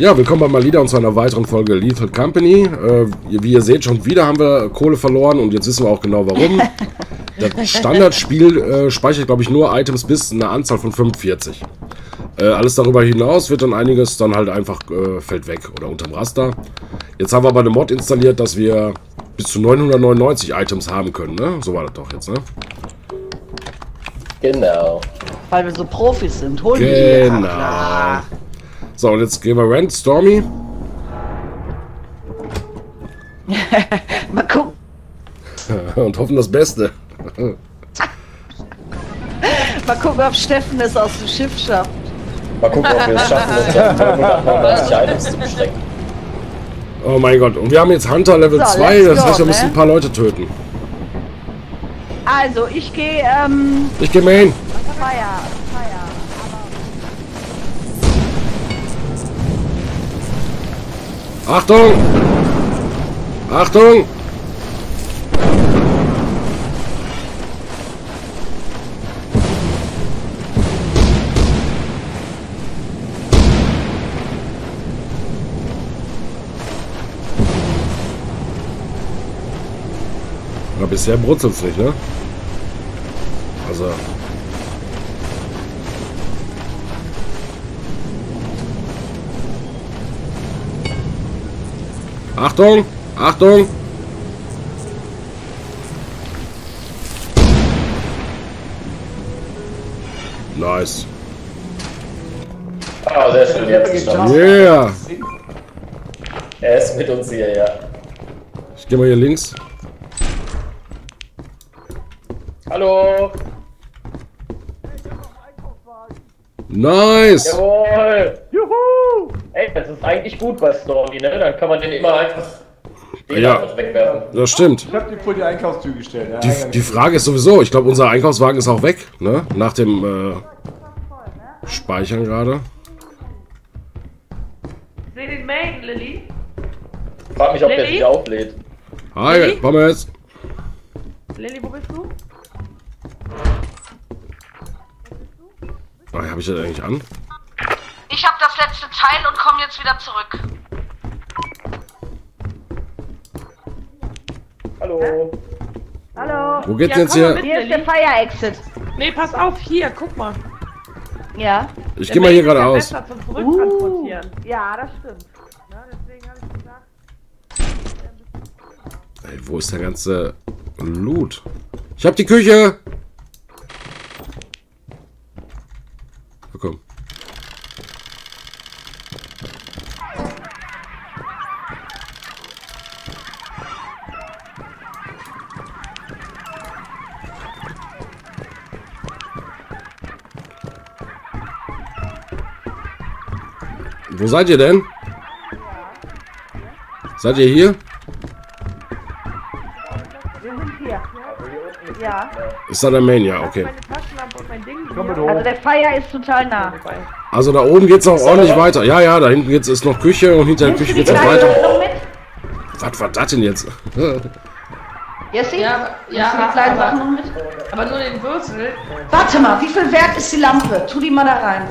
Ja, willkommen bei Malida und zu einer weiteren Folge Lethal Company. Äh, wie ihr seht, schon wieder haben wir Kohle verloren und jetzt wissen wir auch genau warum. Das Standardspiel äh, speichert, glaube ich, nur Items bis eine Anzahl von 45. Äh, alles darüber hinaus wird dann einiges dann halt einfach äh, fällt weg oder unterm Raster. Jetzt haben wir aber eine Mod installiert, dass wir bis zu 999 Items haben können, ne? So war das doch jetzt, ne? Genau. Weil wir so Profis sind. Holen wir die. Genau. So, und jetzt gehen wir Rent, Stormy. Mal gucken. und hoffen das Beste. Mal gucken, ob Steffen es aus dem Schiff schafft. Mal gucken, ob wir es schaffen, uns auf 999 Items zu beschränken. Oh mein Gott. Und wir haben jetzt Hunter Level So, 2, let's das heißt, wir müssen ne? ein paar Leute töten. Also, ich gehe, ähm, Ich gehe Main. Feier, Achtung! Achtung! Na, bisher brutzelt's nicht, ne? Also. Achtung! Achtung! Nice. Ah, sehr schön, jetzt geschafft. Yeah! Er ist mit uns hier, ja. Ich gehe mal hier links. Hallo! Nice! Jawohl! Juhu! Ey, das ist eigentlich gut bei Stormy, ne? Dann kann man den immer einfach den Ja. einfach wegwerfen. Das stimmt. Ich hab dir vor die Einkaufstür gestellt. Ja, Die, die Frage ist sowieso, ich glaube, unser Einkaufswagen ist auch weg, ne? Nach dem äh, Speichern gerade. Seh den Main, Lilly. Frag mich, ob der Lilly? sich auflädt. Hi, Lilly? komm jetzt. Lilly, wo bist du? Oh, habe ich das eigentlich an? Ich habe das letzte Teil und komme jetzt wieder zurück. Hallo! Hallo. Wo geht's Ja, jetzt hier? mit. Hier ist der Fire Exit. Nee, pass auf, hier, guck mal. Ja. Ich Der gehe mal hier geradeaus. Zurücktransportieren. Ja, das stimmt. Ja, deswegen habe ich gesagt, Ey, wo ist der ganze Loot? Ich hab die Küche! Na komm. Wo seid ihr denn? Seid ihr hier? Wir sind hier. Ja. Ist da der Main? Ja, okay. meine Taschenlampe und mein Ding Komm mit hier. hoch. Also der Fire ist total nah. Dabei. Also da oben geht's auch ordentlich weiter. Ja, ja, da hinten geht's ist noch Küche und hinter der Küche geht's kleine weiter. noch mit? Was war das denn jetzt? Jessie? Ja, ja, die kleinen aber- Sachen noch mit? Aber nur den Würfel. Warte mal, wie viel wert ist die Lampe? Tu die mal da rein.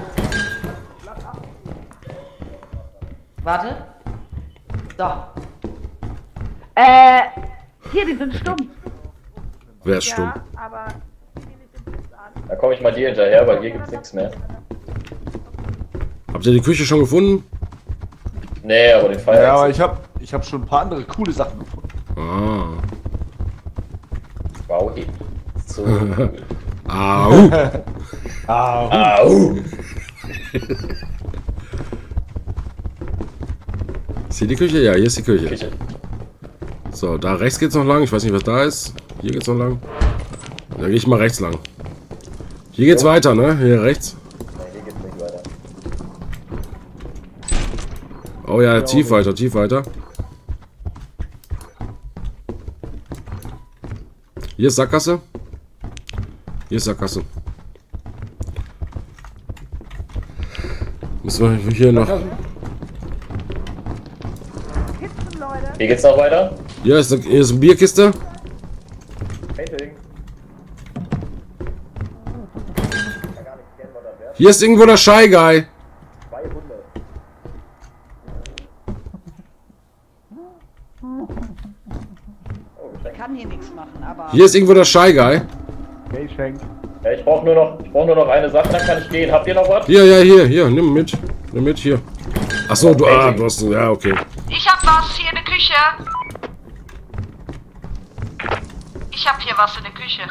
Warte. So. Äh, hier, die sind stumm. Wer ist stumm? Ja, aber Blitz an. Da komme ich mal dir hinterher, weil hier gibt's nichts mehr. Habt ihr die Küche schon gefunden? Nee, aber den Fire Ja, aber ich hab, ich hab schon ein paar andere coole Sachen gefunden. Ah. Wow, hey. So. Au. Ah, Au! Ist hier die Küche? Ja, hier ist die Küche. Küche. So, da rechts geht's noch lang. Ich weiß nicht, was da ist. Hier geht's noch lang. Da gehe ich mal rechts lang. Hier geht's weiter, ne? Hier rechts. Nee, hier geht's nicht weiter. Oh ja, tief weiter, tief weiter. Hier ist Sackgasse. Hier ist Sackgasse. Müssen wir hier noch. Hier geht's noch weiter? Ja, ist eine, ist eine Bierkiste. Hier ist irgendwo der Shy Guy. Ich kann hier nichts machen, aber... Hier ist irgendwo der Shy Guy. Okay, schenk. Ja, ich brauche nur, ich brauch nur noch eine Sache, dann kann ich gehen. Habt ihr noch was? Hier, ja, hier, hier. Nimm mit. Nimm mit, hier. Achso, du, ah, du hast... Ja, okay. Ich hab was hier in der Küche. Ich hab hier was in der Küche.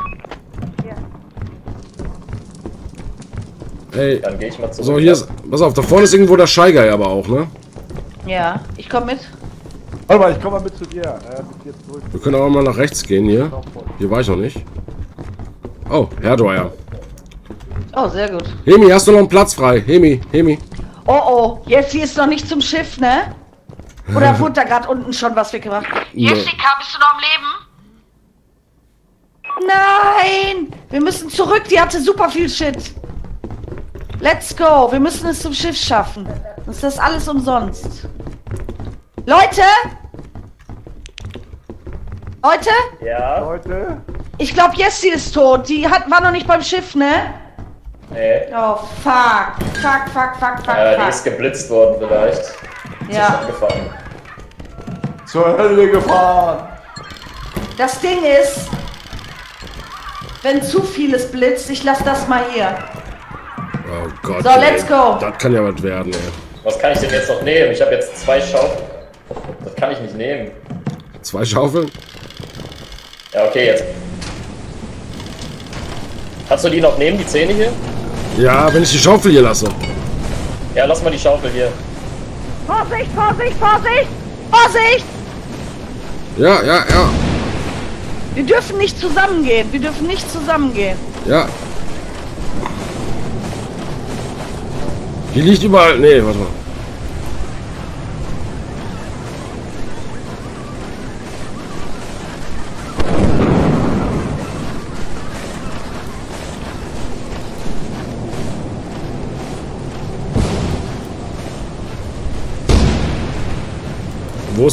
Ey, Dann gehe ich mal zurück. so, hier ist, pass auf, da vorne ist irgendwo der Guy aber auch, ne? Ja, ich komme mit. Warte mal, ich komme mal mit zu dir. Äh, mit dir zurück. Wir können auch mal nach rechts gehen hier. Hier war ich noch nicht. Oh, Hairdryer. Oh, sehr gut. Hemi, hast du noch einen Platz frei? Hemi, Hemi. Oh, oh, jetzt hier ist noch nicht zum Schiff, ne? Oder wurde da gerade unten schon was weggemacht? Jessica, bist du noch am Leben? Nein! Wir müssen zurück, die hatte super viel Shit. Let's go, wir müssen es zum Schiff schaffen. Sonst ist das alles umsonst. Leute! Leute? Ja? Leute, Ich glaube, Jessie ist tot. Die hat, war noch nicht beim Schiff, ne? Nee. Oh, fuck. Fuck, fuck, fuck, fuck, Ja, die ist fuck. geblitzt worden vielleicht. Ja, Angefangen. zur Hölle gefahren. das Ding ist, wenn zu vieles blitzt, ich lass das mal hier. Oh Gott. So, let's go. Das kann ja was werden, ey. Was kann ich denn jetzt noch nehmen? Ich habe jetzt zwei Schaufeln. Das kann ich nicht nehmen. Zwei Schaufeln? Ja, okay, jetzt. Kannst du die noch nehmen, die Zähne hier? Ja, wenn ich die Schaufel hier lasse. Ja, lass mal die Schaufel hier. Vorsicht, Vorsicht, Vorsicht! Vorsicht! Ja, ja, ja. Wir dürfen nicht zusammengehen. Wir dürfen nicht zusammengehen. Ja. Hier liegt überall. Nee, warte mal.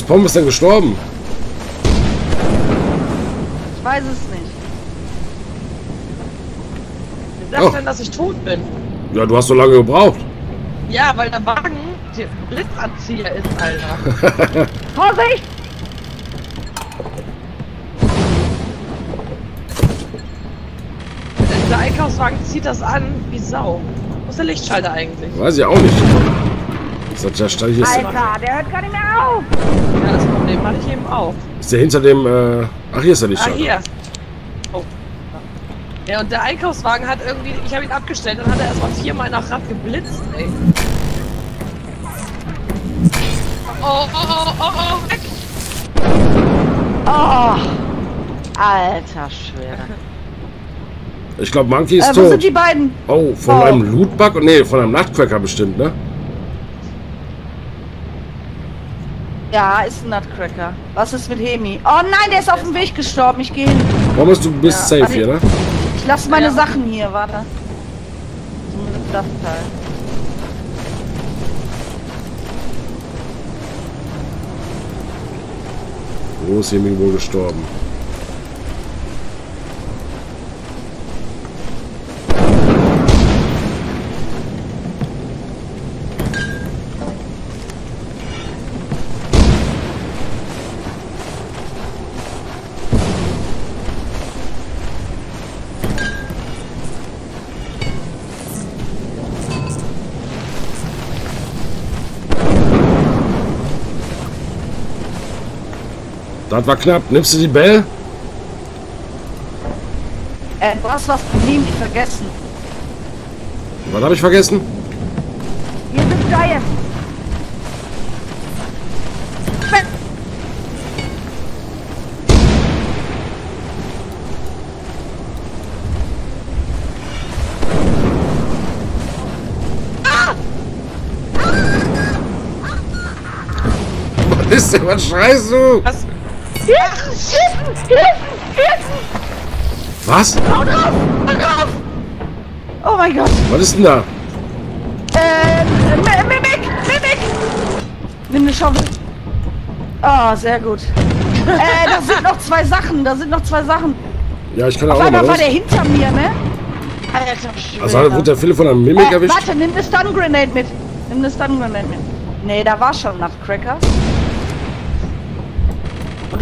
Wo ist denn gestorben? Ich weiß es nicht. Wer sagt Oh. denn, dass ich tot bin? Ja, du hast so lange gebraucht. Ja, weil der Wagen der Blitzanzieher ist, Alter. Vorsicht! Der Einkaufswagen zieht das an wie Sau. Wo ist der Lichtschalter eigentlich? Weiß ich auch nicht. Das hat der Stall hier. Ist, Alter, der hört gar nicht mehr auf! Ja, das Problem hatte ich eben auch. ist der hinter dem. Äh, ach, hier ist er nicht. Ah, hier. Oh. Ja, und der Einkaufswagen hat irgendwie, ich habe ihn abgestellt, dann hat er erstmal viermal nach Rad geblitzt, ey. Oh, oh, oh, oh, oh, weg! Oh! Alter Schwede. Ich glaube, Monkey ist Äh, wo tot. sind die beiden? Oh, von Oh. einem Lootbug? Nee, von einem Nachtcracker bestimmt, ne? Ja, ist ein Nutcracker. Was ist mit Hemi? Oh nein, der ist auf dem Weg gestorben. Ich gehe hin. Pommes, du bist Ja, safe hier, ne? Ich lasse meine Ja. Sachen hier, warte. Zumindest das Teil. Wo ist Hemi wohl gestorben? Das war knapp. Nimmst du die Bell? Äh, du hast was nämlich vergessen. Was habe ich vergessen? Hier sind Giants. Was ist denn? Was schreist du? Was? Hilfen! Hilfen! Hilfen! Hilfen! Was? Oh mein Gott! Was ist denn da? Äh, Mi- Mimik! Mimik! Nimm eine Schaufel. Ah, sehr gut. äh, da sind noch zwei Sachen. Da sind noch zwei Sachen. Ja, ich kann da Auf auch noch mal einmal war der hinter mir, ne? Alter Schwede. Also wurde der Philipp von einem Mimik äh, erwischt? warte, nimm eine Stun Grenade mit. Nimm eine Stun Grenade mit. Nee, da war schon Nutcracker.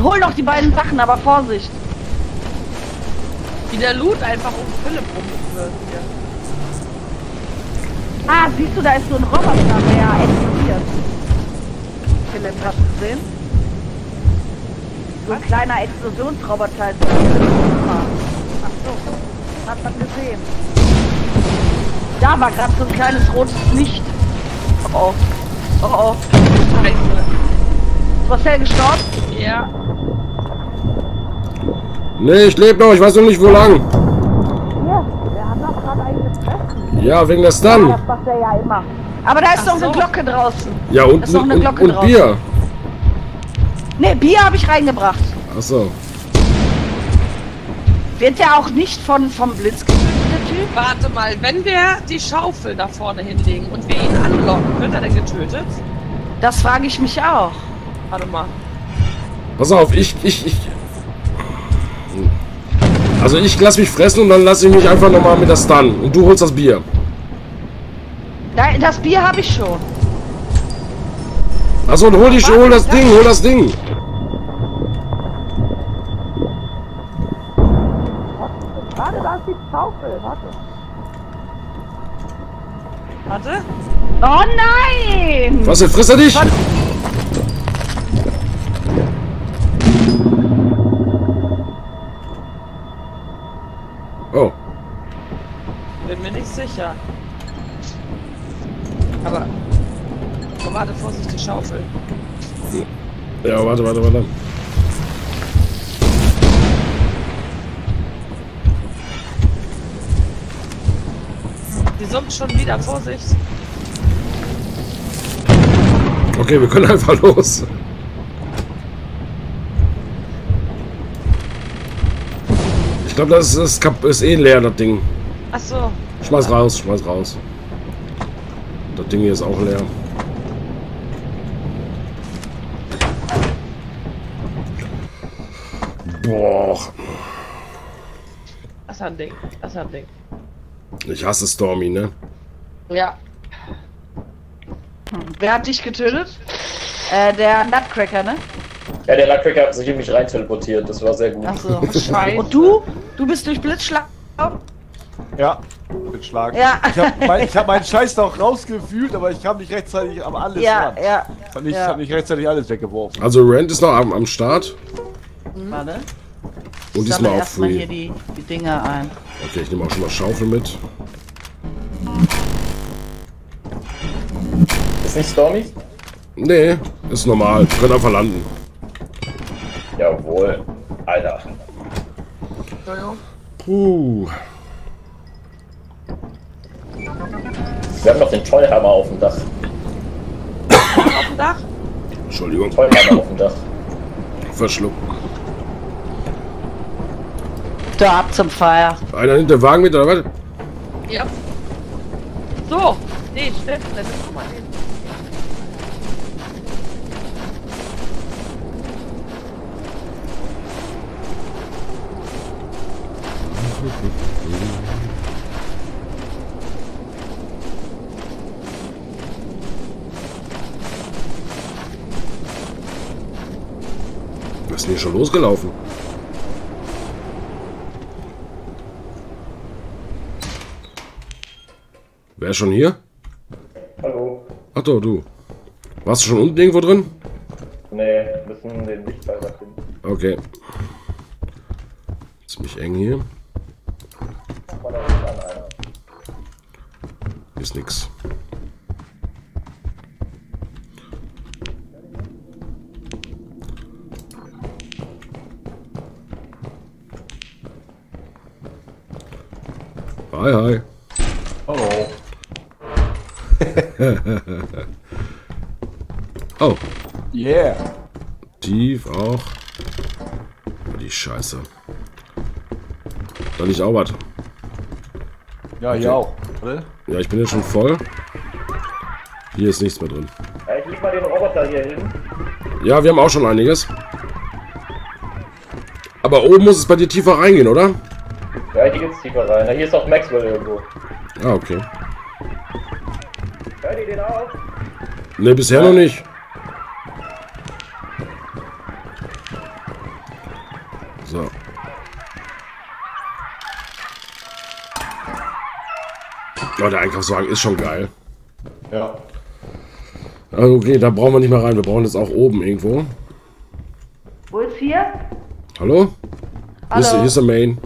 Hol noch die beiden Sachen, aber Vorsicht. Wie der Loot einfach um Philipp rum wird hier. Ah, siehst du, da ist so ein Roboter, der explodiert. Philipp, hast du gesehen? So ein kleiner Explosionsroboter ist Ach so, hat man gesehen. Da war gerade so ein kleines rotes Licht. Oh oh. Oh oh. Scheiße. Ist Marcel gestorben? Ja. Nee, ich lebe noch, ich weiß noch nicht wo lang. Ja, der hat doch gerade einen gefressen. Ja, wegen der Das Stun. macht er ja immer. Aber da ist Ach noch eine so. Glocke draußen. Ja, und, ist noch eine und, Glocke und drauf. Bier. Ne, Bier habe ich reingebracht. Achso. Wird der auch nicht von, vom Blitz getötet, der Typ? Warte mal, wenn wir die Schaufel da vorne hinlegen und wir ihn anlocken, wird er denn getötet? Das frage ich mich auch. Warte mal. Pass auf, ich, ich, ich. Also ich lass mich fressen und dann lasse ich mich einfach nochmal mit der Stun. Und du holst das Bier. Da, das Bier habe ich schon. Achso, und hol dich, hol das Ding, hol das Ding. Warte, da ist die Schaufel. Warte. Warte. Oh nein! Was denn, frisst er dich? Was? Sicher. Aber. Oh, warte, Vorsicht, die Schaufel. ja, warte, warte, warte. Die summt schon wieder, Vorsicht. Okay, wir können einfach los. Ich glaube, das ist, kap- ist eh leer, das Ding. Achso. Schmeiß raus, schmeiß raus. Das Ding hier ist auch leer. Boah, Das ist ein Ding. Das ist ein Ding. ich hasse Stormy, ne? Ja. Wer hat dich getötet? Äh, der Nutcracker, ne? Ja, der Nutcracker hat sich in mich rein teleportiert. Das war sehr gut. Achso. Scheiße. Und du? Du bist durch Blitzschlag? Ja, mit Schlag. Ja. Ich habe mein, ich hab meinen Scheiß noch rausgefühlt, aber ich kam nicht rechtzeitig am alles Ja, ran. ja. Und ich ja. habe nicht rechtzeitig alles weggeworfen. Also Rand ist noch am, am Start Warte. und Sammle diesmal auch erstmal hier free. die, die Dinger ein. Okay, ich nehme auch schon mal Schaufel mit. Ist nicht Stormy? Nee, ist normal. Können einfach landen. Jawohl. Alter. Puh. Wir haben noch den Trollhammer auf dem Dach. Auf dem Dach? Entschuldigung, Trollhammer auf dem Dach. verschluckt. Da ab zum Feier. Einer nimmt den Wagen mit, oder was? Ja. So. Nee, stimmt. Das ist guck mal den. Denn hier schon losgelaufen? Wer schon hier? Hallo. Ach doch, du. Warst du schon unten irgendwo drin? Nee, wir müssen den Lichtschalter finden. Okay. Ziemlich eng hier. Ist nix. Hi, hi. Hallo. Oh, Yeah. tief auch. Oh, die Scheiße. Da liegt auch was. Ja, hier auch. Oder? Ja, ich bin jetzt schon voll. Hier ist nichts mehr drin. Ja, ich leg mal den Roboter hier hin. Ja, wir haben auch schon einiges. Aber oben muss es bei dir tiefer reingehen, oder? hier geht's tiefer rein. Hier ist auch Maxwell irgendwo. Ah, okay. Hör ihr den auf? Ne, bisher ja. noch nicht. So. Oh, der Einkaufswagen ist schon geil. Ja. Also okay, da brauchen wir nicht mehr rein. Wir brauchen jetzt auch oben irgendwo. Wo ist hier? Hallo? Hallo. Hier ist der Main.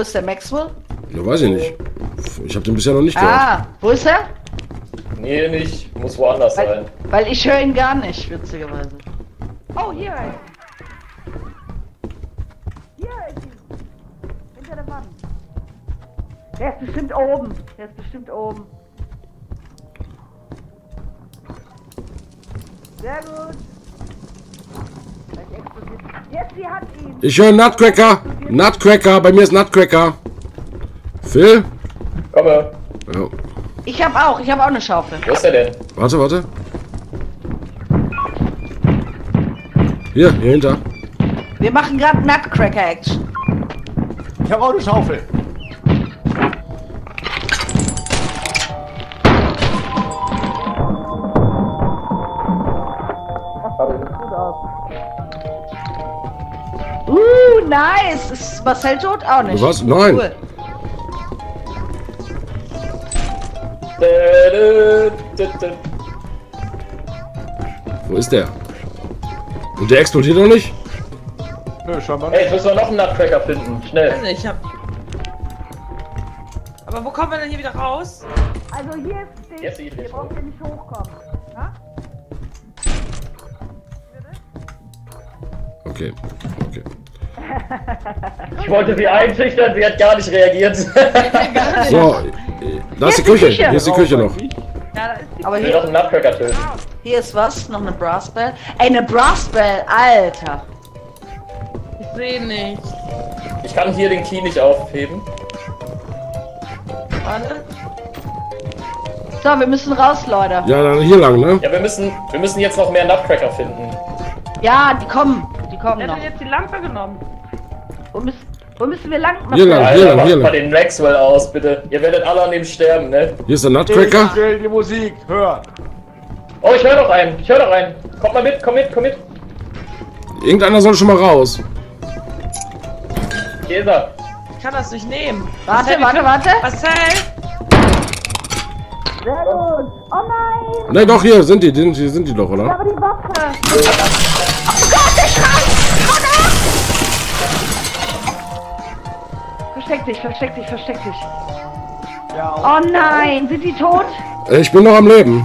Wo ist der Maxwell? Ja, weiß ich nicht. Ich habe den bisher noch nicht gehört. Ah, wo ist er? Nee, nicht. Muss woanders sein. Weil, weil ich höre ihn gar nicht, witzigerweise. Oh, hier. Hier ist ihn. Hinter der Wand. Der ist bestimmt oben. Der ist bestimmt oben. Sehr gut. Jetzt, sie hat ihn. Ich höre Nutcracker. Nutcracker. Bei mir ist Nutcracker. Phil? Komme. Ja. Ich habe auch, ich habe auch eine Schaufel. Wo ist er denn? Warte, warte. Hier, hier hinter. Wir machen gerade Nutcracker-Action. Ich habe auch eine Schaufel. Uh, nice. Ist Marcel tot? Auch nicht. Was? Nein. Cool. Wo ist der? Und der explodiert noch nicht? Nö, scheinbar. Ey, jetzt müssen wir noch einen Nutcracker finden. Schnell. Nicht, Ich hab. Aber wo kommen wir denn hier wieder raus? Also hier ist. Jetzt ich Hier nicht. braucht ihr nicht hochkommen. Ja? Okay. Okay. Ich wollte sie einschüchtern, sie hat gar nicht reagiert. So, da ist die Küche. Hier ist die Küche noch. Ja, die. Aber Ich will noch hier, einen Nutcracker töten. hier ist was? Noch eine Brassbell? Ey, eine Brassbell, Alter. Ich sehe nicht. Ich kann hier den Key nicht aufheben. Warte. So, wir müssen raus, Leute. Ja, dann hier lang, ne? Ja, wir müssen, wir müssen jetzt noch mehr Nutcracker finden. Ja, die kommen. Die kommen Wer noch. hat denn jetzt die Lampe genommen? Wo müssen, wo müssen wir lang? Hier lang. Alter, lang, macht hier mal lang. den Maxwell aus, bitte. Ihr werdet alle an dem sterben, ne? Hier ist der Ich Nutcracker. will die Musik hören. Oh, ich höre doch einen. Ich höre doch einen. Kommt mal mit, komm mit, komm mit. Irgendeiner soll schon mal raus. Hier ist er. Ich kann das nicht nehmen. Warte, warte, können- warte. Marcel! Sehr gut. Oh nein. Ne, doch, hier sind die. die- Hier sind die doch, oder? Aber die Waffe. Oh Gott, der Schrank. Versteck dich, versteck dich, versteck dich. Ja. Oh nein, sind die tot? Äh, Ich bin noch am Leben.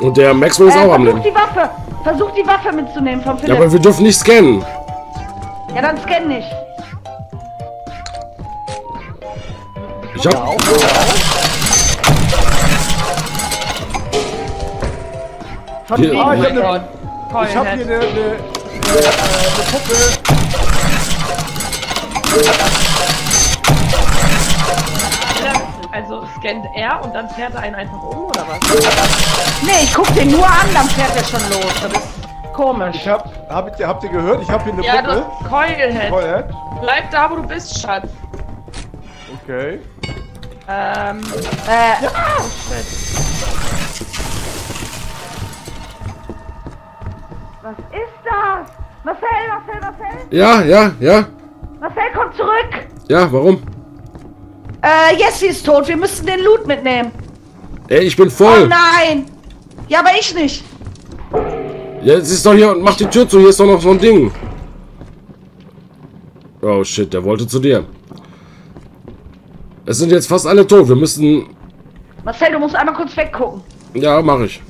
Und der Maxwell ist Äh, auch am versuch Leben. die Waffe. Versuch die Waffe mitzunehmen vom Ja, Philipp. aber wir dürfen nicht scannen. Ja, dann scan nicht. Ich hab. Von Hier-. Ah, ich Oh hab ne-. Ich habe hier eine, eine, eine, äh, eine Puppe. Scannt er und dann fährt er einen einfach um oder was? Nee, ich guck den nur an, dann fährt er schon los. Das ist komisch. Ich hab, hab ich, habt ihr gehört? Ich habe hier eine Ja, Puppe. hast Keulenhead. Feuerhead. Bleib da, wo du bist, Schatz. Okay. Ähm, Äh, oh shit. was ist das? Marcel, Marcel, Marcel? Ja, ja, ja. Marcel, komm zurück! Ja, warum? Äh, Jessie ist tot. Wir müssen den Loot mitnehmen. Ey, ich bin Oh voll. nein! Ja, aber ich nicht. Ja, es ist doch hier. Mach die Tür zu. Hier ist doch noch so ein Ding. Oh shit, der wollte zu dir. Es sind jetzt fast alle tot. Wir müssen. Marcel, du musst einmal kurz weggucken. Ja, mach ich.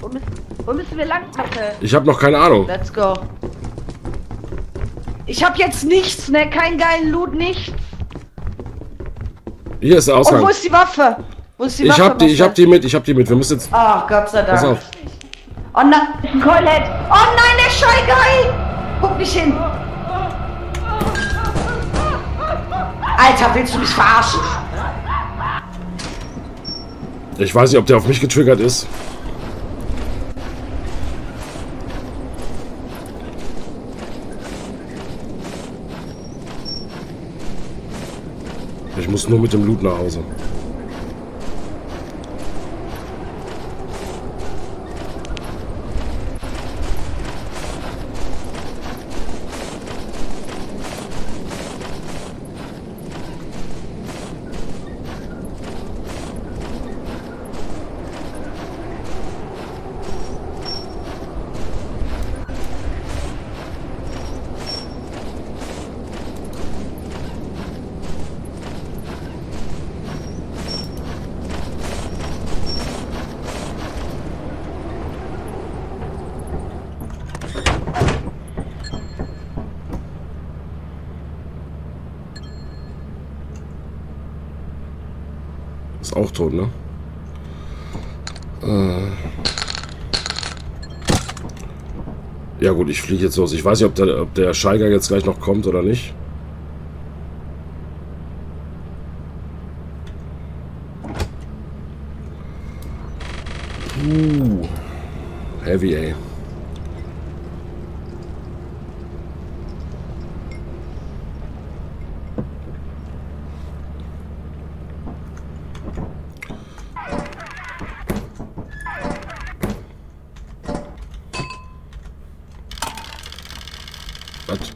Wo müssen, wo müssen wir lang, Marcel? Ich habe noch keine Ahnung. Let's go. Ich hab jetzt nichts, ne? Keinen geilen Loot, nichts. Hier ist der Ausgang. wo ist die Waffe? Wo ist die Ich Waffe? hab die, ich hab die mit. Ich hab die mit. Wir müssen jetzt. Oh, Gott sei Pass Dank. auf. Oh nein, ein. Oh nein, der Scheigeil! Guck nicht hin. Alter, willst du mich verarschen? Ich weiß nicht, ob der auf mich getriggert ist. Ich muss nur mit dem Loot nach Hause. Tot, ne? Äh. Ja gut, ich fliege jetzt los. Ich weiß nicht, ob der, ob der Scheiger jetzt gleich noch kommt oder nicht. Uh, heavy, ey. Was?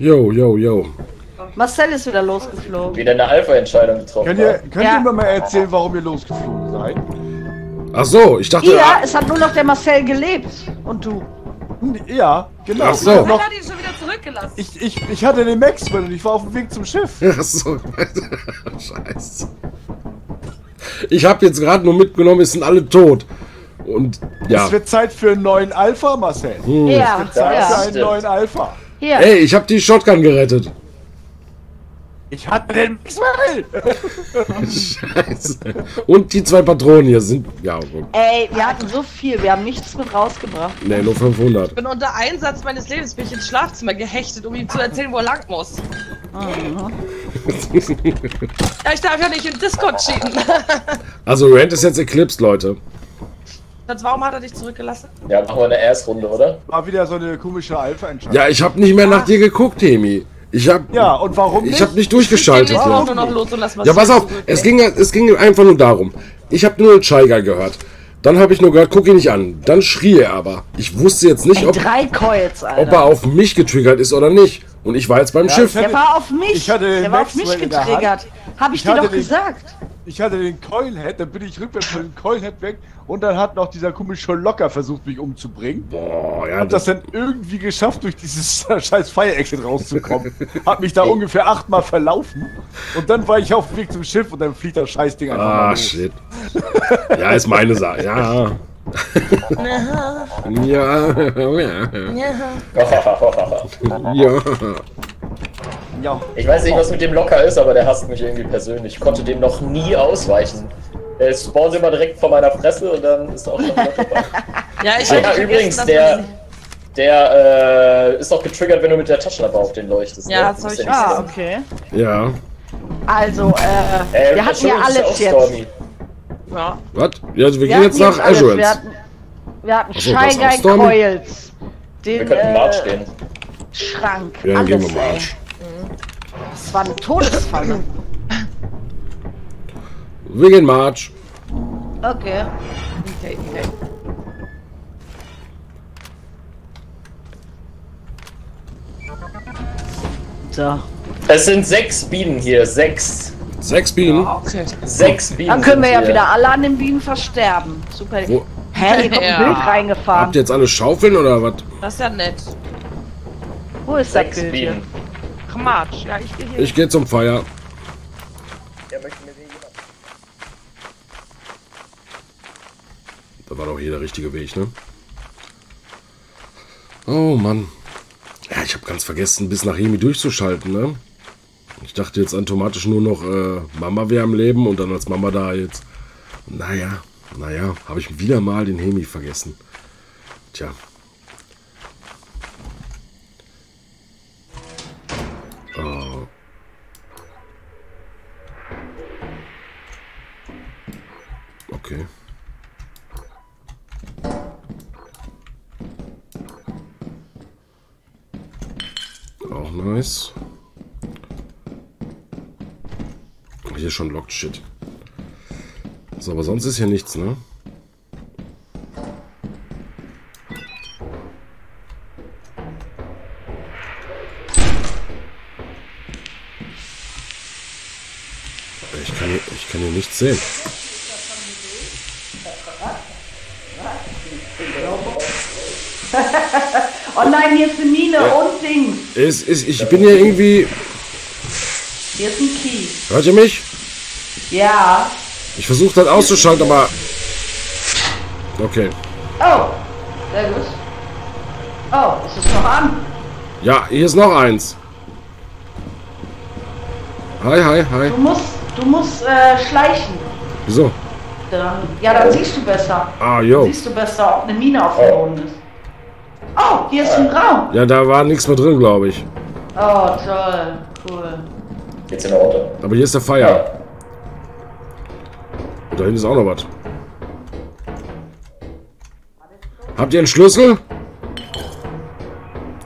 Yo, yo, yo. Marcel ist wieder losgeflogen. Wieder eine Alpha-Entscheidung getroffen. Könnt ihr, könnt Ja. ihr mir mal erzählen, warum ihr losgeflogen seid? Ach so, ich dachte... Ja, ah, es hat nur noch der Marcel gelebt. Und du. Hm, Ja, genau. Ach so. Ich, hat ihn schon wieder zurückgelassen. ich, ich, ich hatte den Maxwell und ich war auf dem Weg zum Schiff. Ach so. Scheiße. Ich habe jetzt gerade nur mitgenommen, es sind alle tot. Und ja. Es wird Zeit für einen neuen Alpha, Marcel. Ja, Zeit ja. für einen neuen Alpha. Hier. Ey, ich habe die Shotgun gerettet. Ich hatte den Maxwell! Scheiße. Und die zwei Patronen hier sind. Ja, gut. Ey, wir hatten so viel, wir haben nichts mit rausgebracht. Nee, nur 500. Ich bin unter Einsatz meines Lebens bin ich ins Schlafzimmer gehechtet, um ihm zu erzählen, wo er lang muss. Ja, ich darf ja nicht in Discord cheaten. Also, Rand ist jetzt eclipsed, Leute. Sonst warum hat er dich zurückgelassen? Ja, machen wir eine Erstrunde, oder? War wieder so eine komische Alpha-Entscheidung. Ja, ich habe nicht mehr nach dir geguckt, Hemi. Ich habe Ja, und warum nicht? ich hab nicht durchgeschaltet. Ja. auch nur noch los und lass was Ja, pass auf, es ging, es ging einfach nur darum. Ich habe nur Scheiger gehört. Dann habe ich nur gehört, guck ihn nicht an. Dann schrie er aber. Ich wusste jetzt nicht, Ey, ob, drei Coils, ob er auf mich getriggert ist oder nicht. Und ich war jetzt beim Ja, Schiff. hatte- Der war auf mich. Ich hatte der war auf mich getriggert. Hab ich, Ich dir doch den- gesagt. Ich hatte den Coilhead, dann bin ich rückwärts von dem Coilhead weg und dann hat noch dieser komische Locker versucht, mich umzubringen. Boah, ja, Hab das das, dann irgendwie geschafft, durch dieses scheiß Fire Exit rauszukommen. Hab mich da ungefähr achtmal verlaufen und dann war ich auf dem Weg zum Schiff und dann fliegt das Scheißding einfach mal ah, los. shit. Ja, ist meine Sache. Ja. ja, ja, ja. Ja. Ich weiß nicht, was mit dem Locker ist, aber der hasst mich irgendwie persönlich. Ich konnte dem noch nie ausweichen. Er spawnt immer direkt vor meiner Fresse und dann ist er auch schon wieder vorbei. Ja, ich Ah, ja, übrigens, der, der äh, ist doch getriggert, wenn du mit der Taschenlampe auf den leuchtest. Ja, ne? das hab Ist ich Ah, okay. ja. Also, äh, Äh, wir hatten ja alles auch jetzt. Stormy. Ja. Was? Ja, also wir, Wir gehen jetzt nach alles. Wir hatten, wir hatten Ach so, das Shy Guy. Coils. Den Wir könnten March äh, gehen. Schrank. Ja, dann alles, gehen wir mal. ey. Das war eine Todesfalle. Wir gehen March. Okay. Okay, okay. So. Es sind sechs Bienen hier, sechs. Sechs Bienen. Okay. Sechs Bienen. Dann können wir ja hier. wieder alle an den Bienen versterben. Super. Wo- Hä, hier kommt Ja. ein Bild reingefahren. Habt ihr jetzt alle Schaufeln oder was? Das ist ja nett. Wo ist das Sechs Bild hier? Bienen. Ach, March. Ja, ich gehe hier. Ich gehe zum Feier. Ja, möchte mir den jemand- Da war doch hier der richtige Weg, ne? Oh Mann. Ja, ich habe ganz vergessen, bis nach Hemi durchzuschalten, ne? Ich dachte jetzt automatisch nur noch, äh, Mama wäre am Leben und dann als Mama da jetzt. Naja, naja, habe ich wieder mal den Hemi vergessen. Tja. Oh. Okay. Auch nice. Hier schon Locked Shit. So, aber sonst ist hier nichts, ne? Sehen. Oh nein, hier ist eine Mine und Ding. Es ist, ich bin hier irgendwie. Hier ist ein Key. Hört ihr mich? Ja. Ich versuche das auszuschalten, aber. Okay. Oh, sehr gut. Oh, ist es noch an? Ja, hier ist noch eins. Hi, hi, hi. Du musst, du musst äh, schleichen. Wieso? Dann, ja, dann siehst du besser. Ah, yo. Siehst du besser, ob eine Mine auf dem Boden ist. Oh, hier ist ein Raum. Ja, da war nichts mehr drin, glaube ich. Oh, toll. Cool. Geht's in der Orte? Aber hier ist der Feier. Und da hinten ist auch noch was. Habt ihr einen Schlüssel?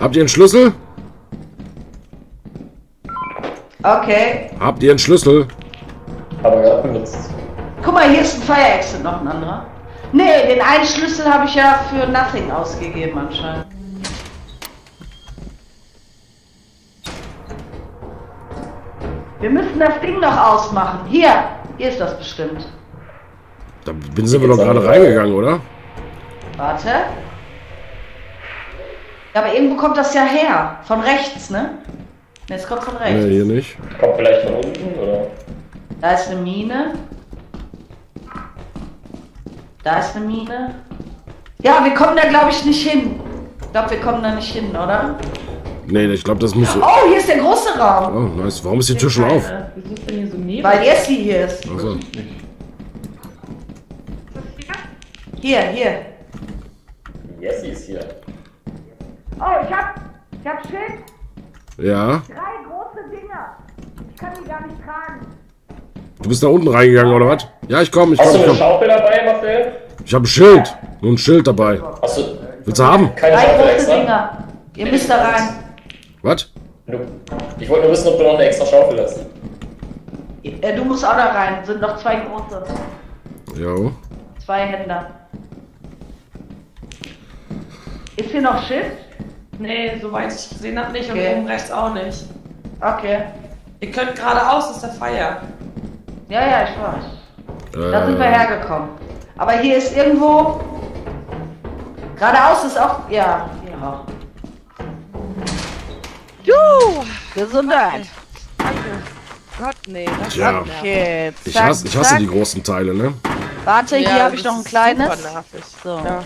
Habt ihr einen Schlüssel? Okay. Habt ihr einen Schlüssel? Guck mal, hier ist ein Fire Exit noch ein anderer. Nee, den einen Schlüssel habe ich ja für Nothing ausgegeben anscheinend. Wir müssen das Ding noch ausmachen. Hier, hier ist das bestimmt. Da bin sind wir doch gerade reingegangen, oder? Warte. Ja, aber irgendwo kommt das ja her. Von rechts, ne? Ne, es kommt von rechts. Nee, hier nicht. Kommt vielleicht von unten, oder? Da ist eine Mine. Da ist eine Mine. Ja, wir kommen da glaube ich nicht hin. Ich glaube, wir kommen da nicht hin, oder? Nee, ich glaube, das muss... Oh, hier ist der große Raum. Oh, nice. Warum ist die Tür schon auf? Wieso ist denn hier so Nebel? Weil Jessie hier ist. Achso. Hier, hier. Jessie ist hier. Oh, ich hab, ich hab Schild. Ja. Drei große Dinger. Ich kann die gar nicht tragen. Du bist da unten reingegangen, oder was? Ja, ich komme, ich Hast du komme, eine komme. Schaufel dabei, Marcel? Ich habe ein Schild. Nur ein Schild dabei. Hast du Willst du haben? keine Schaufel große extra? Dinger. Ihr müsst da rein. Was? Du- Ich wollte nur wissen, ob du noch eine extra Schaufel hast. Du musst auch da rein. Sind noch zwei große. Jo. Zwei Händer. Ist hier noch Schild? Nee, soweit ich gesehen habe nicht Okay. und oben rechts auch nicht. Okay. Ihr könnt geradeaus, das ist der Feier. Ja, ja, ich weiß. Da sind wir Äh, hergekommen. Aber hier ist irgendwo. Geradeaus ist auch. Ja, ja. Juhu! Gesundheit. Danke. Gott, nee, das Tja. hat. Okay, ich hasse, ich hasse die großen Teile, ne? Warte, hier Ja, habe ich noch ein kleines. So. Ja.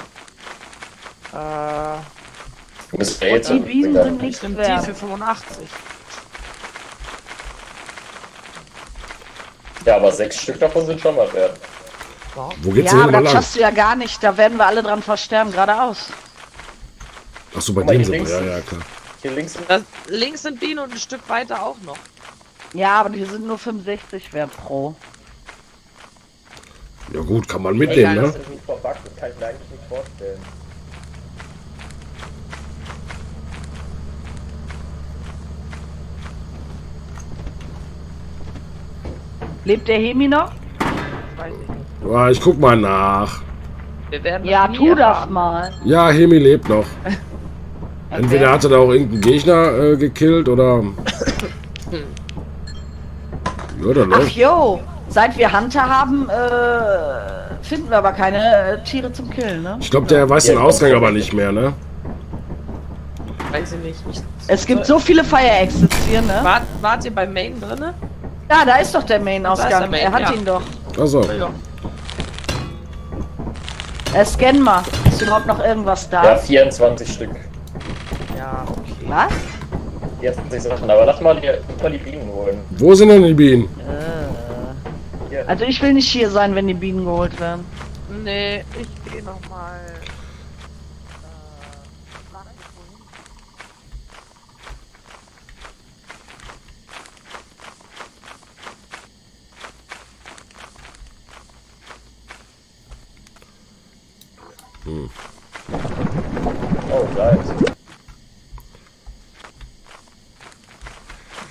Äh, Du bist Rätsel. die Bienen sind nicht wert. für 85. Ja, aber sechs Stück davon sind schon was wert. Wo geht's Ja, aber das lang? schaffst du ja gar nicht. Da werden wir alle dran versterben, geradeaus. Achso, bei denen sind wir. Ja, links. ja, klar. Hier links sind Das, links sind Bienen und ein Stück weiter auch noch. Ja, aber die sind nur 65 wert pro. Ja gut, kann man mitnehmen, das ne? ist nicht verbuggt, das kann ich mir eigentlich nicht vorstellen. Lebt der Hemi noch? Weiß ich nicht. Ah, ich guck mal nach. Wir werden Ja, nie tu das mal. Ja, Hemi lebt noch. Entweder hat er da auch irgendeinen Gegner äh, gekillt oder. Ja, da Ach jo, seit wir Hunter haben, äh, finden wir aber keine äh, Tiere zum Killen, ne? Ich glaube, der weiß den Ausgang aber nicht mehr, ne? Weiß ich nicht. Ich, Es gibt so viele Fire Exits hier, ne? Wart, wart ihr beim Main drinne? Ja, da ist doch der Main-Ausgang. der Main, er hat ja. ihn doch. Also, Ja. Äh, scan mal. Ist überhaupt noch irgendwas da? Ja, 24 Stück. Ja, okay. Was? 24 Sachen. Aber lass mal die, mal die Bienen holen. wo sind denn die Bienen? Hier. Also ich will nicht hier sein, wenn die Bienen geholt werden. Nee, ich geh nochmal. Oh, geil.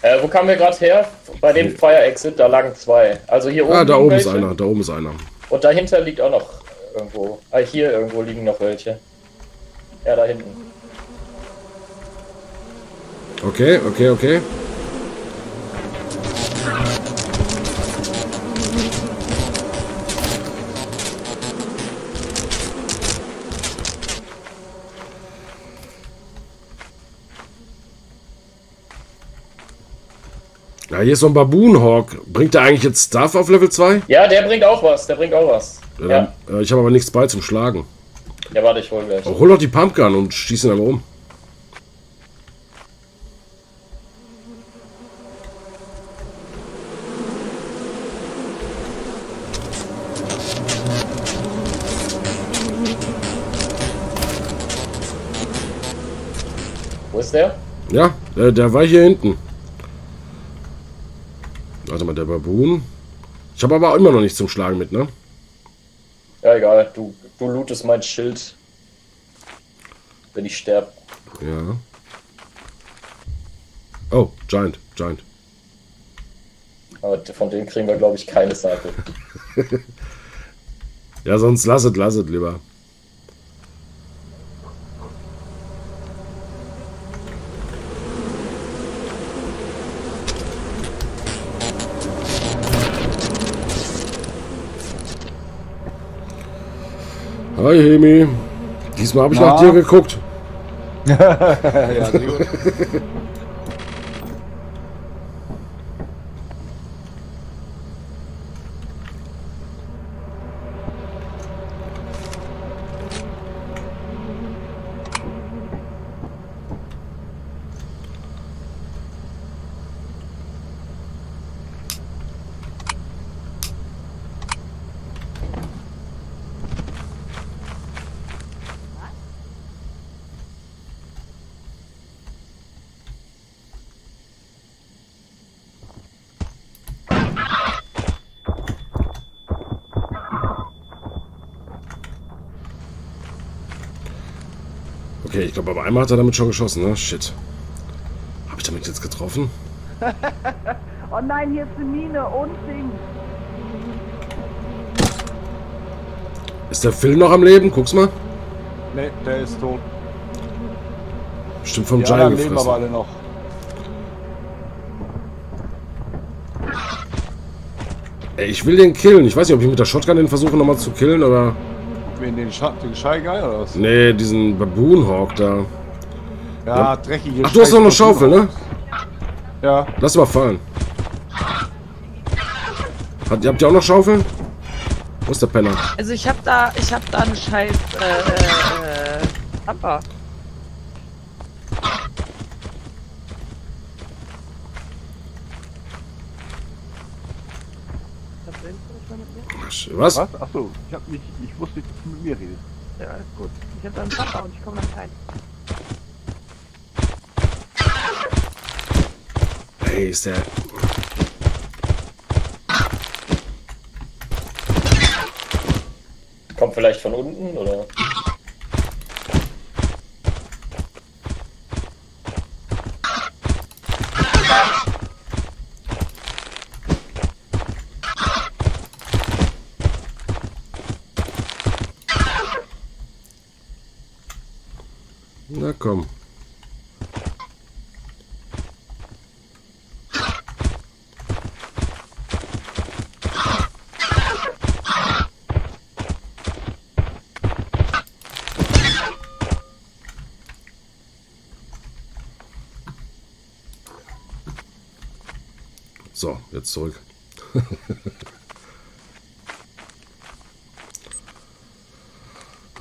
Äh, wo kamen wir gerade her? Bei dem Fire Exit, da lagen zwei. Also hier oben. Ah, da oben ist welche. einer, da oben ist einer. Und dahinter liegt auch noch irgendwo. Ah, hier irgendwo liegen noch welche. Ja, da hinten. Okay, okay, okay. Ja, hier ist so ein Baboonhawk. Bringt der eigentlich jetzt Stuff auf Level 2? Ja, der bringt auch was. Der bringt auch was. Ja, ja. Äh, ich habe aber nichts bei zum Schlagen. Ja, warte, ich hole gleich. Oh, hol doch die Pumpgun und schieß ihn aber um. Wo ist der? Ja, der, der war hier hinten. Warte mal, der Baboon. Ich habe aber immer noch nichts zum Schlagen mit, ne? Ja, egal. Du, du lootest mein Schild. Wenn ich sterbe. Ja. Oh, Giant, Giant. Aber von denen kriegen wir, glaube ich, keine Seite. Ja, sonst lasset, lasset lieber. Hi Hemi. Diesmal habe ich Na? nach dir geguckt. ja, sehr gut. Glaube, aber einmal hat er damit schon geschossen, ne? Shit. Habe ich damit jetzt getroffen? Oh nein, hier ist eine Mine und Ding. Ist der Phil noch am Leben? Guck's mal. Nee, der ist tot. Bestimmt vom Die Giant anderen leben aber gefressen. alle noch. Ey, ich will den killen. Ich weiß nicht, ob ich mit der Shotgun den versuche nochmal zu killen oder... Wen den, Scha den Scheigeil oder was? Nee, diesen Baboon Hawk da. Ja, dreckige Ach, du hast noch eine Schaufel, ne? Ja. Lass mal fallen. Hat, habt ihr auch noch Schaufeln? Wo ist der Penner? Also ich hab da, ich hab da einen scheiß, äh, äh, Papa. Was? Was? Achso, ich hab nicht, ich wusste nicht, dass du mit mir redest. Ja, alles gut. Ich hab da einen Papa und ich komme nach rein. Ey, ist der... Kommt vielleicht von unten, oder? Na komm. So, jetzt zurück.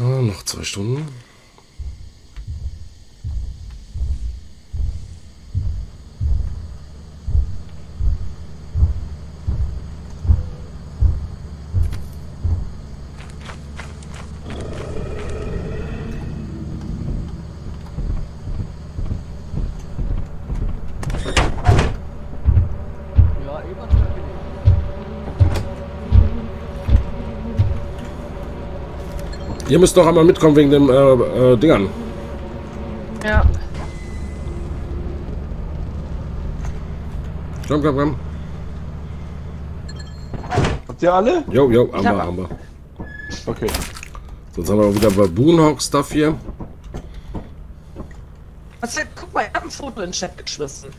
ah, noch zwei Stunden. Ihr müsst doch einmal mitkommen wegen den äh, äh, Dingern. Ja. Komm, komm, komm. Habt ihr alle? Jo, jo, haben wir, hab- haben wir. Okay. Sonst haben wir auch wieder Baboonhawk-Stuff hier. Was, guck mal, ich hab ein Foto in den Chat geschmissen.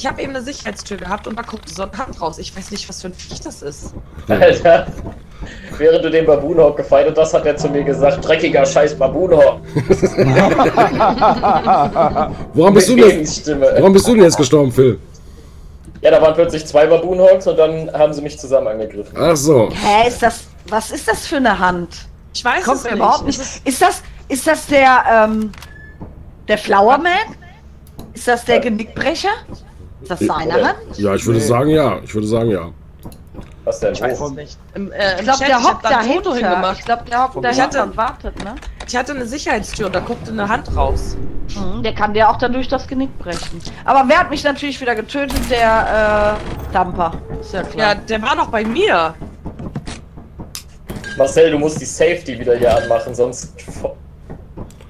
Ich habe eben eine Sicherheitstür gehabt und da guckt so eine Hand raus. Ich weiß nicht, was für ein Viech das ist. Alter. Während du den Baboonhawk gefeitet hast, hat er zu mir gesagt, dreckiger scheiß Baboonhawk. Woran bist, du denn, woran bist du denn jetzt gestorben, Phil? Ja, da waren plötzlich zwei Baboonhawks und dann haben sie mich zusammen angegriffen. Ach so. Hä, ist das. Was ist das für eine Hand? Ich weiß Kommt es nicht. überhaupt nicht. Ist das. Ist das der. Ähm, der Flowerman? Ist das der Genickbrecher? Ist das seine? Ja, ich würde sagen ja. Ich würde sagen ja. Was denn? Ich weiß es nicht. Im, äh, Ich glaube, der hockt da ein Foto hingemacht. Ich glaube, der hockt dahinter hatte- und wartet, ne? Ich hatte eine Sicherheitstür und da guckte eine Hand raus. Mhm, Der kann dir auch dadurch das Genick brechen. Aber wer hat mich natürlich wieder getötet? Der äh, Damper. Ist ja Ja, klar. der war noch bei mir. Marcel, du musst die Safety wieder hier anmachen, sonst,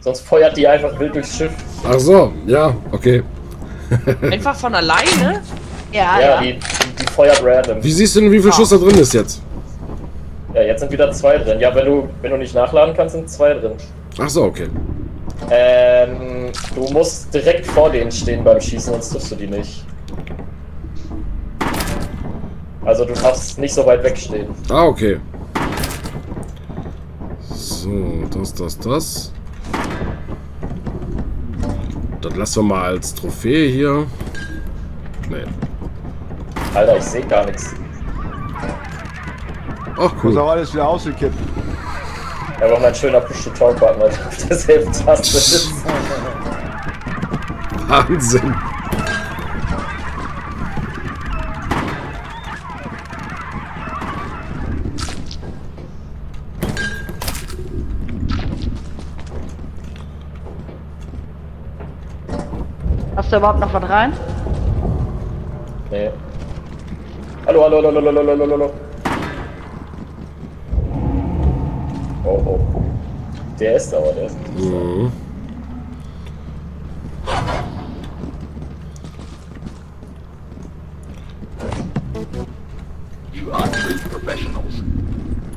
sonst feuert die einfach wild durchs Schiff. Ach so, ja, okay. Einfach von alleine. Ja, Ja, ja. Die, die, die feuert random. Wie siehst du denn, wie viel Schuss da drin ist jetzt? Ja, jetzt sind wieder zwei drin. Ja, wenn du, wenn du nicht nachladen kannst, sind zwei drin. Ach so, okay. Ähm, du musst direkt vor denen stehen beim Schießen, sonst triffst du die nicht. Also du darfst nicht so weit wegstehen. Ah, okay. So, das, das, das. Das lassen wir mal als Trophäe hier. Nee. Alter, ich sehe gar nichts. Ach, Muss cool. auch alles wieder ausgekippt. Aber mein schöner Push-to-Talk-Button, weil ich auf derselben Taste ist. Wahnsinn. Hast du überhaupt noch was rein? Nee. Hallo, hallo, hallo, hallo, hallo, hallo, hallo. Oh, oh. Der ist aber, der ist. Mhm.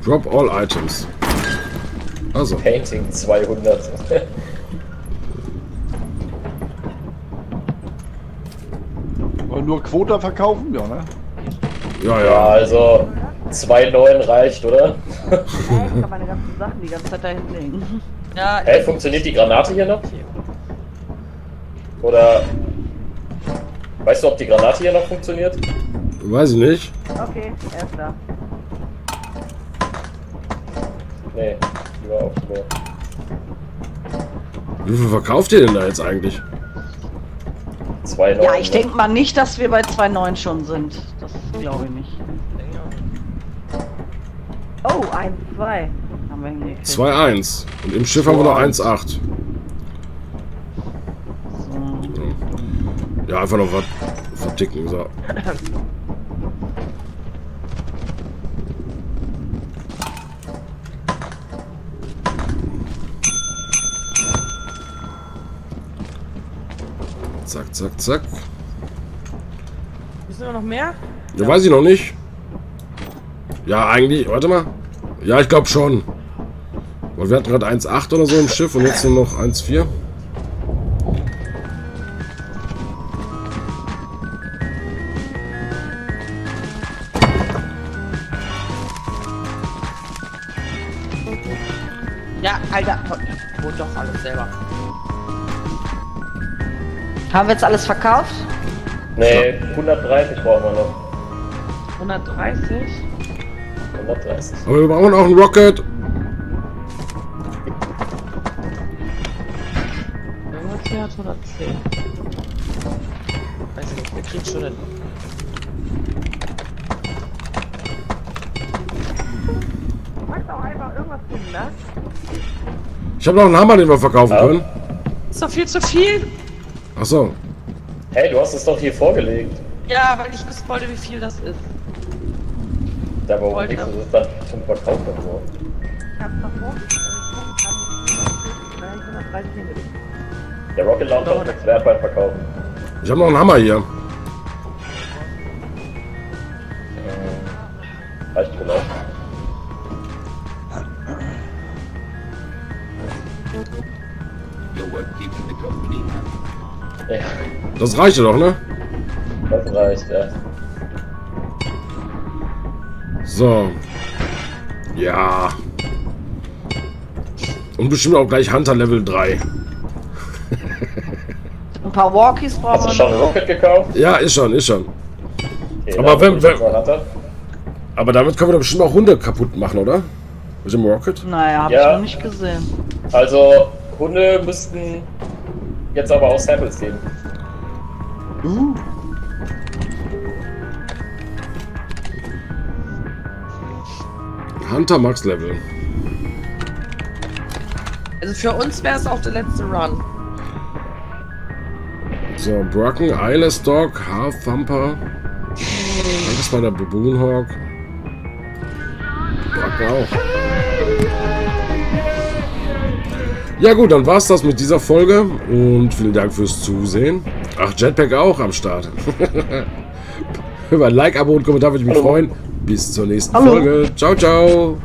Drop all items. Also, Painting 200. Und nur Quota verkaufen? Ja, ne? ja, ja, ja. also 2,9 reicht, oder? Ja, ich kann meine ganzen Sachen die ganze Zeit da hinlegen. Ja, Hä, funktioniert die Granate hier noch? Oder. Weißt du, ob die Granate hier noch funktioniert? Weiß ich nicht. Okay, er ist da. Nee, die war auch leer. Wie viel verkauft ihr denn da jetzt eigentlich? 2,9. Ja, ich denke mal nicht, dass wir bei 2,9 schon sind. Das glaube ich nicht. Oh, 1, 2. Haben wir hingekriegt. 2-1. Und im Schiff haben wir noch 1-8. Ja, einfach noch was verticken. So. Zack, zack. Müssen wir noch mehr? Ja, weiß ich noch nicht. Ja, eigentlich. Warte mal. Ja, ich glaube schon. Weil wir hatten gerade 1,8 oder so im Schiff und jetzt nur noch 1,4. Ja, Alter. Oh, doch, alles selber. Haben wir jetzt alles verkauft? Nee, 130 brauchen wir noch. 130. 130. Aber wir brauchen auch einen Rocket. Irgendwas hier hat 110. Weiß ich nicht, wir kriegen schon hin. Mach doch einfach irgendwas tun, ne? Ich habe noch einen Hammer, den wir verkaufen Ja. können. Ist doch viel zu viel. Ach so. Hey, du hast es doch hier vorgelegt. Ja, weil ich wissen wollte, wie viel das ist. Da warum Wollte- legst du das dann zum Verkauf und so? Ich hab's 130 hingelegt. Der Rocket Launcher ist nichts wert beim Verkaufen. Ich habe noch einen Hammer hier. Äh, reicht vielleicht. Das reicht ja doch, ne? das reicht, ja. So. Ja. Und bestimmt auch gleich Hunter Level 3. Ein paar Walkies Hast brauchen du wir schon Rocket gekauft? Ja, ist schon, ist schon. Okay, Aber wenn- wenn-. Aber damit können wir doch bestimmt auch Hunde kaputt machen, oder? Mit dem Rocket? Naja, hab Ja. ich noch nicht gesehen. Also, Hunde müssten jetzt aber auch Samples geben. Hunter Max Level. Also für uns wäre es auch der letzte Run. So, Brocken, Dog, Haarthumper. Das war der Baboonhawk. Brocken auch. Ja gut, dann war's das mit dieser Folge und vielen Dank fürs Zusehen. Ach, Jetpack auch am Start. Über ein Like, Abo und Kommentar würde ich mich freuen. Bis zur nächsten Hallo. Folge. Ciao, ciao.